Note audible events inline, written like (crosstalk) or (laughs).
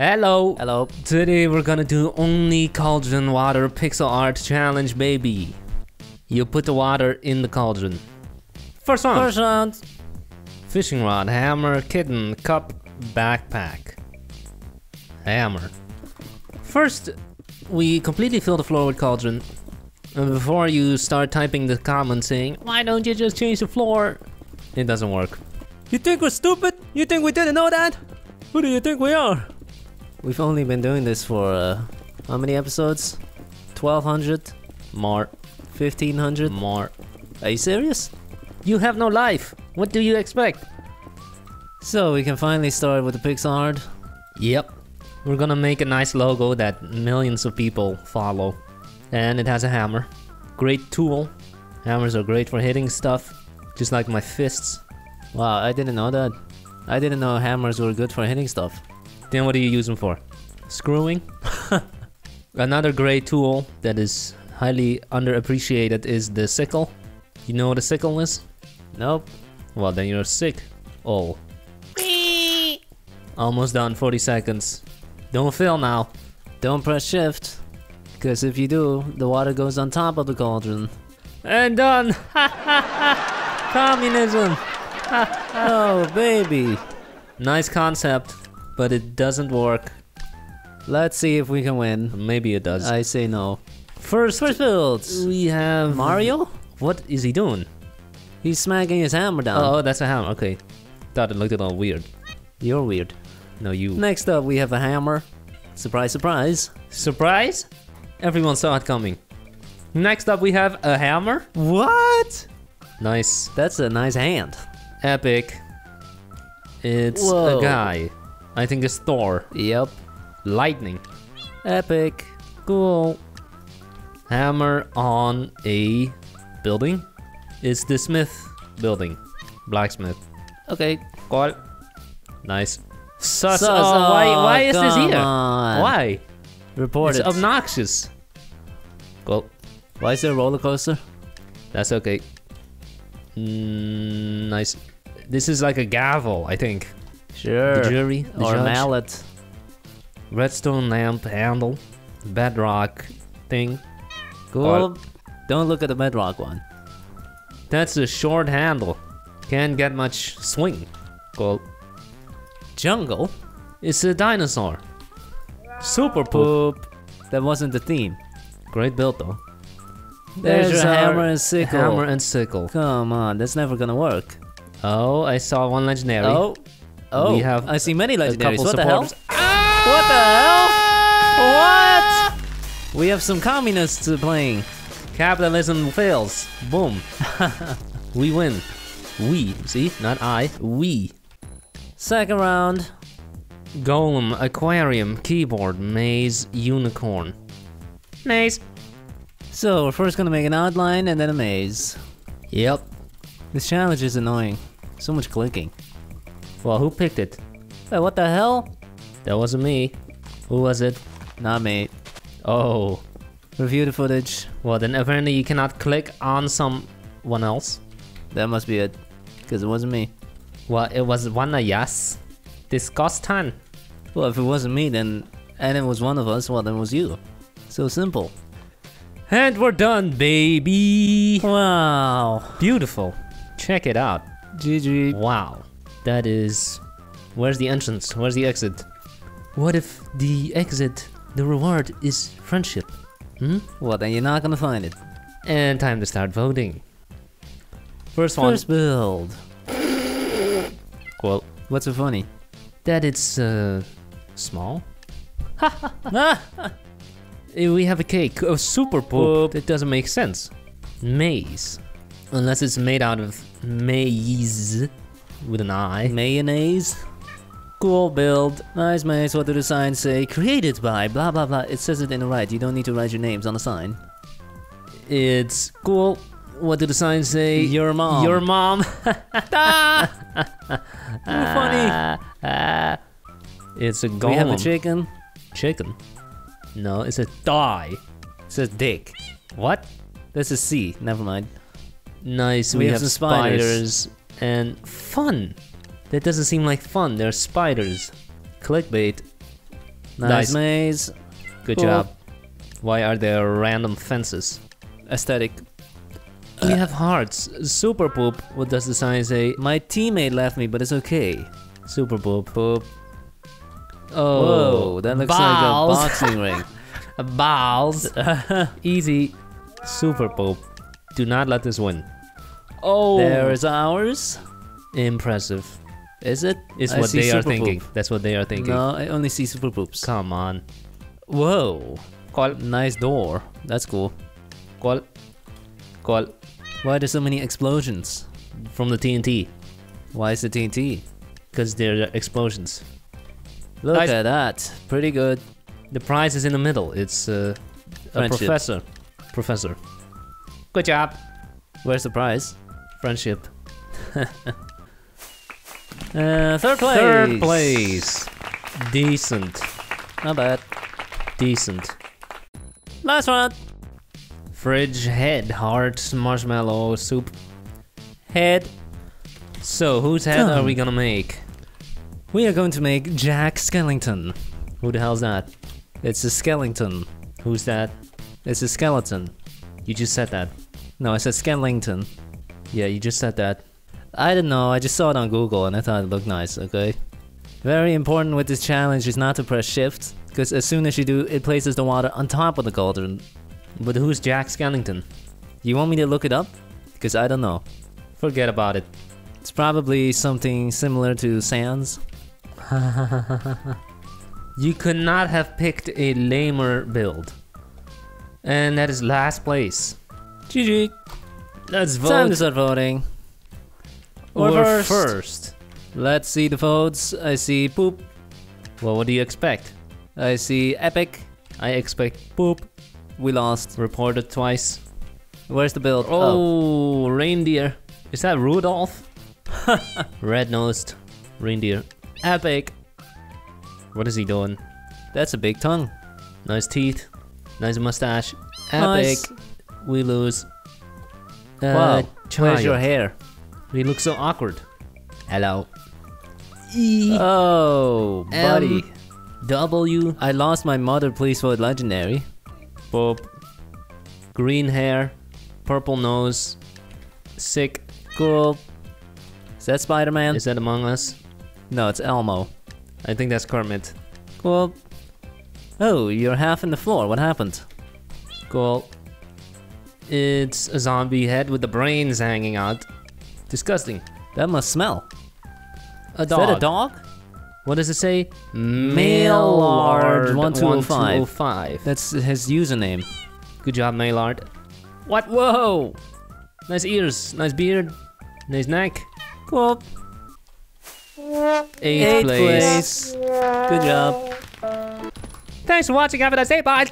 Hello. Hello. Today we're gonna do only cauldron water pixel art challenge, baby. You put the water in the cauldron. First one. First round. Fishing rod, hammer, kitten, cup, backpack. Hammer. First, we completely fill the floor with cauldron. And before you start typing the comment saying, why don't you just change the floor? It doesn't work. You think we're stupid? You think we didn't know that? Who do you think we are? We've only been doing this for uh, how many episodes? 1200? More, 1500? more. Are you serious? You have no life. What do you expect? So we can finally start with the pixel art. Yep. We're gonna make a nice logo that millions of people follow. And it has a hammer. Great tool. Hammers are great for hitting stuff, just like my fists. Wow, I didn't know that. I didn't know hammers were good for hitting stuff. Then what do you use them for? Screwing? (laughs) Another great tool that is highly underappreciated is the sickle. You know what a sickle is? Nope. Well, then you're sick. Oh. Almost done, 40 seconds. Don't fail now. Don't press shift. Because if you do, the water goes on top of the cauldron. And done! (laughs) Communism! (laughs) oh, baby. Nice concept, but it doesn't work. Let's see if we can win. Maybe it does. I say no. First, First builds. we have Mario? What is he doing? He's smacking his hammer down. Oh, oh that's a hammer. Okay. Thought it looked a little weird. You're weird. No, you. Next up, we have a hammer. Surprise, surprise. Surprise? Everyone saw it coming. Next up, we have a hammer. What? Nice. That's a nice hand. Epic. It's Whoa. a guy. I think it's Thor. Yep. Lightning. Epic. Cool. Hammer on a building. It's the Smith building. Blacksmith. Okay. Cool. Nice. Sus. Sus. Oh, why, Oh, why is this here? on. Why? Report it's it. obnoxious. Cool. Why is there a roller coaster? That's okay. Mm, nice. This is like a gavel, I think. Sure. The jury, the or judge. mallet. Redstone lamp handle, bedrock thing. Cool. Don't look at the bedrock one. That's a short handle. Can't get much swing. Cool. Jungle? It's a dinosaur. Super poop. That wasn't the theme. Great build though. There's, your hammer and sickle. Hammer and sickle. Come on, that's never gonna work. Oh, I saw one legendary. Oh. Oh. We have I see many legendaries. What the hell? supporters. What the hell? What? We have some communists playing. Capitalism fails. Boom. (laughs) we win. We. See? Not I. We. Second round. Golem, aquarium, keyboard, maze, unicorn. Maze. So we're first gonna make an outline and then a maze. Yep. This challenge is annoying. So much clicking. Well, who picked it? Hey, what the hell? That wasn't me. Who was it? Not me. Oh. Review the footage. Well, then apparently you cannot click on someone else. That must be it. Because it wasn't me. Well, it was one of yes. Disgusting. Well, if it wasn't me, then and it was one of us, well, then it was you. So simple. And we're done, baby. Wow. Beautiful. Check it out. GG. Wow. That is. Where's the entrance? Where's the exit? What if the exit, the reward is friendship? Hmm? Well, then you're not gonna find it. And time to start voting. First one. First build. Well, What's so funny? that it's uh, small. Eh, We have a cake, a super poop. That doesn't make sense. Maze. Unless it's made out of maize with an I. Mayonnaise. Cool build. Nice maze. What do the signs say? Created by blah blah blah. It says it in the right. You don't need to write your names on the sign. It's cool. What do the signs say? Your mom. Your mom. (laughs) funny. it's a golem. We have a chicken. chicken. No, it's a die. It says dick. What? That's a C. Never mind. Nice. We We, have have, some spiders. spiders. And fun. That doesn't seem like fun. They're spiders. Clickbait. Nice Nice. maze. Good Cool. job. Why are there random fences? Aesthetic. We uh. have hearts. Super poop. What does the sign say? My teammate left me, but it's okay. Super poop. Poop. Oh, Whoa, that looks balls. like a (laughs) boxing ring. balls. (laughs) Easy. Super poop. Do not let this win. Oh, There is ours. impressive. Is it? it? Is I what they are thinking. poop. That's what they are thinking. No, I only see super poops. Come on. Whoa. Call. Nice door. That's cool. Call. Call. Why are there so many explosions? From the TNT. Why is the TNT? Because there are explosions. Look Nice. at that. Pretty good. The prize is in the middle. It's uh, a Friendship. professor. Professor. Good job. Where's the prize? Friendship. (laughs) Uh, third place. Third place. Decent. Not bad. Decent. Last one. Fridge head, heart, marshmallow, soup. Head. So, whose head are we gonna make? We are going to make Jack Skellington. Who the hell's that? It's a skeleton. Who's that? It's a skeleton. You just said that. No, I said Skellington. Yeah, you just said that. I don't know, I just saw it on Google and I thought it looked nice, okay? Very important with this challenge is not to press shift, because as soon as you do, it places the water on top of the cauldron. But who's Jack Skellington? You want me to look it up? Because I don't know. Forget about it. It's probably something similar to Sans. (laughs) You could not have picked a lamer build. And that is last place. GG. Let's Time to start voting. Or We're first. first. Let's see the votes. I see poop. Well, what do you expect? I see epic. I expect poop. We lost. Reported twice. Where's the build? Oh, oh. reindeer. Is that Rudolph? (laughs) Red-nosed reindeer. Epic. What is he doing? that's a big tongue. Nice teeth. Nice mustache. Epic. Nice. We lose. Uh, Wow. Where's your hair? He looks so awkward. Hello. Oh, buddy. M. W. I lost my mother. Please vote legendary. Bob. Green hair. Purple nose. Sick. Cool. Is that Spider Man? Is that Among Us? No, it's Elmo. I think that's Kermit. Cool. Oh, you're half in the floor. What happened? Cool. It's a zombie head with the brains hanging out. Disgusting. That must smell. A dog. Is that a dog? What does it say? Maillard Maillard 1205. 1205. That's his username. Good job, Maillard. What? Whoa! Nice ears, nice beard, nice neck. Cool. Eighth, Eighth place. place. Good job. Thanks for watching. Have a nice day. Bye.